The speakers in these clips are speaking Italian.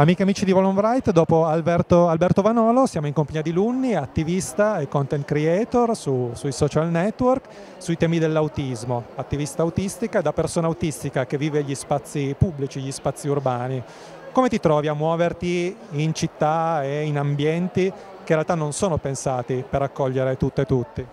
Amiche e amici di Volonbright, dopo Alberto, Alberto, Vanolo siamo in compagnia di Lunni, attivista e content creator su, sui social network, sui temi dell'autismo, attivista autistica e da persona autistica che vive gli spazi pubblici, gli spazi urbani. Come ti trovi a muoverti in città e in ambienti che in realtà non sono pensati per accogliere tutte e tutti?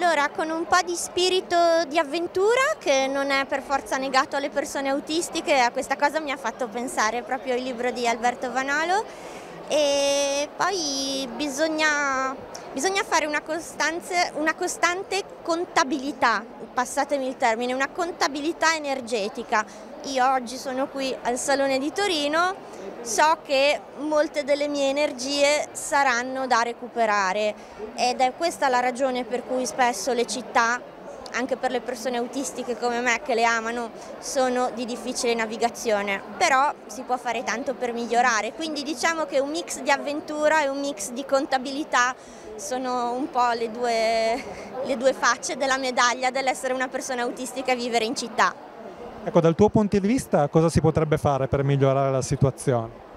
Allora con un po' di spirito di avventura che non è per forza negato alle persone autistiche, a questa cosa mi ha fatto pensare proprio il libro di Alberto Vanolo e poi bisogna, bisogna fare una, una costante contabilità, passatemi il termine, una contabilità energetica. Io oggi sono qui al Salone di Torino so che molte delle mie energie saranno da recuperare ed è questa la ragione per cui spesso le città, anche per le persone autistiche come me che le amano, sono di difficile navigazione, però si può fare tanto per migliorare, quindi diciamo che un mix di avventura e un mix di contabilità sono un po' le due, le due facce della medaglia dell'essere una persona autistica e vivere in città. Ecco, dal tuo punto di vista cosa si potrebbe fare per migliorare la situazione?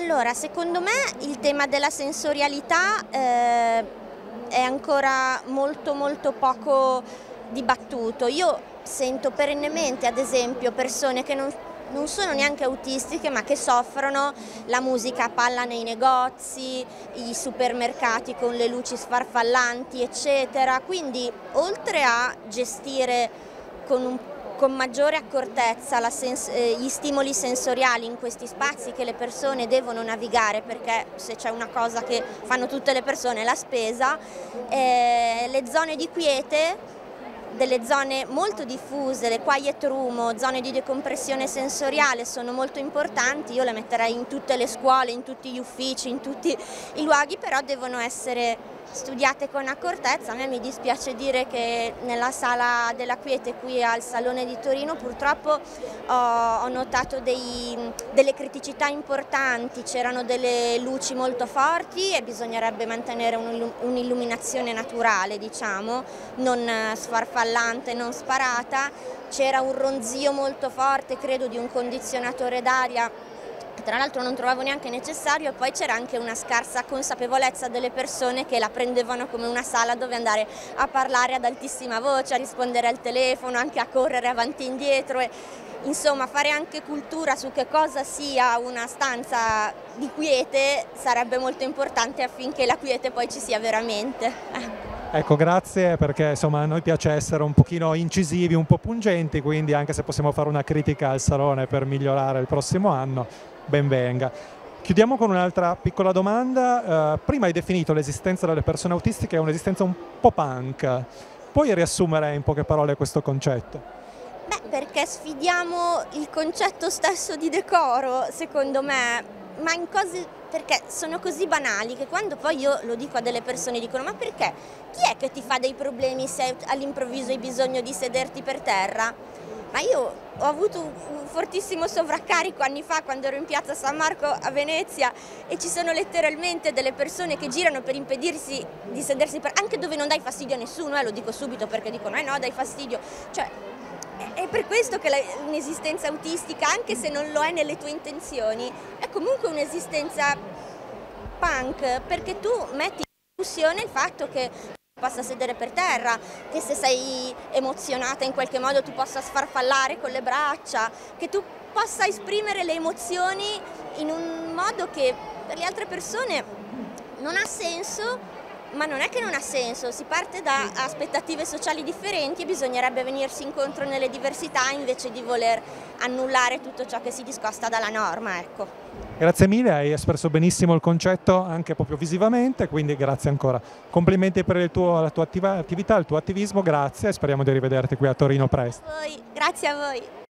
Allora, secondo me il tema della sensorialità eh, è ancora molto molto poco dibattuto. Io sento perennemente, ad esempio, persone che non, non sono neanche autistiche ma che soffrono la musica a palla nei negozi, i supermercati con le luci sfarfallanti eccetera, quindi oltre a gestire con un con maggiore accortezza eh, gli stimoli sensoriali in questi spazi che le persone devono navigare perché se c'è una cosa che fanno tutte le persone è la spesa, eh, le zone di quiete delle zone molto diffuse, le quiet room, zone di decompressione sensoriale sono molto importanti, io le metterei in tutte le scuole, in tutti gli uffici, in tutti i luoghi, però devono essere studiate con accortezza. A me mi dispiace dire che nella sala della quiete qui al Salone di Torino purtroppo ho, notato dei, delle criticità importanti, c'erano delle luci molto forti e bisognerebbe mantenere un'illuminazione naturale, diciamo, non sfarfallante, non sparata. C'era un ronzio molto forte, credo, di un condizionatore d'aria tra l'altro non trovavo neanche necessario e poi c'era anche una scarsa consapevolezza delle persone che la prendevano come una sala dove andare a parlare ad altissima voce, a rispondere al telefono, anche a correre avanti e indietro e insomma fare anche cultura su che cosa sia una stanza di quiete sarebbe molto importante affinché la quiete poi ci sia veramente. Ecco, grazie perché insomma a noi piace essere un pochino incisivi, un po' pungenti, quindi anche se possiamo fare una critica al Salone per migliorare il prossimo anno, ben venga. Chiudiamo con un'altra piccola domanda. Uh, prima hai definito l'esistenza delle persone autistiche un'esistenza un po' punk. Puoi riassumere in poche parole questo concetto? Beh, perché sfidiamo il concetto stesso di decoro, secondo me, ma in cose perché sono così banali che quando poi io lo dico a delle persone dicono ma perché? Chi è che ti fa dei problemi se all'improvviso hai bisogno di sederti per terra? Ma io ho avuto un fortissimo sovraccarico anni fa quando ero in piazza San Marco a Venezia e ci sono letteralmente delle persone che girano per impedirsi di sedersi per, anche dove non dai fastidio a nessuno, eh, lo dico subito perché dicono eh no dai fastidio, cioè è per questo che un'esistenza autistica, anche se non lo è nelle tue intenzioni, è comunque un'esistenza punk, perché tu metti in discussione il fatto che possa sedere per terra, che se sei emozionata in qualche modo tu possa sfarfallare con le braccia, che tu possa esprimere le emozioni in un modo che per le altre persone non ha senso ma non è che non ha senso, si parte da aspettative sociali differenti e bisognerebbe venirsi incontro nelle diversità invece di voler annullare tutto ciò che si discosta dalla norma. Ecco. Grazie mille, hai espresso benissimo il concetto anche proprio visivamente, quindi grazie ancora. Complimenti per tuo, la tua attività, il tuo attivismo, grazie e speriamo di rivederti qui a Torino presto. Grazie a voi. Grazie a voi.